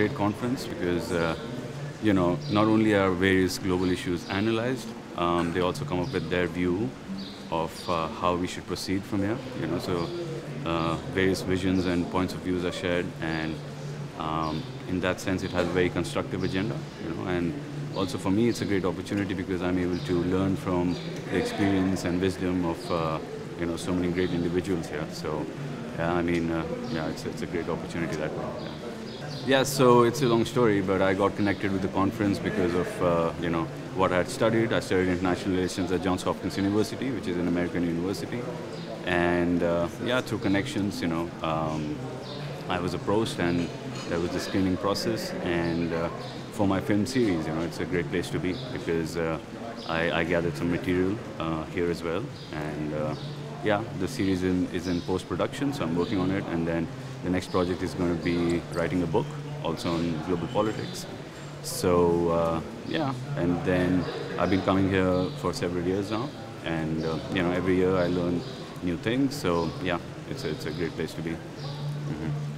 great conference because, uh, you know, not only are various global issues analyzed, um, they also come up with their view of uh, how we should proceed from here. You know, so uh, various visions and points of views are shared, and um, in that sense, it has a very constructive agenda. You know, and also for me, it's a great opportunity because I'm able to learn from the experience and wisdom of uh, you know so many great individuals here. So, yeah, I mean, uh, yeah, it's it's a great opportunity that way. Yeah. Yeah, so it's a long story, but I got connected with the conference because of uh, you know what I had studied. I studied international relations at Johns Hopkins University, which is an American university, and uh, yeah, through connections, you know, um, I was approached, and there was the screening process, and uh, for my film series, you know, it's a great place to be because uh, I, I, gathered some material uh, here as well, and uh, yeah, the series in, is in post production, so I'm working on it, and then the next project is going to be writing a book, also on global politics. So uh, yeah, and then I've been coming here for several years now, and you know every year I learn new things. So yeah, it's a, it's a great place to be. Mm-hmm.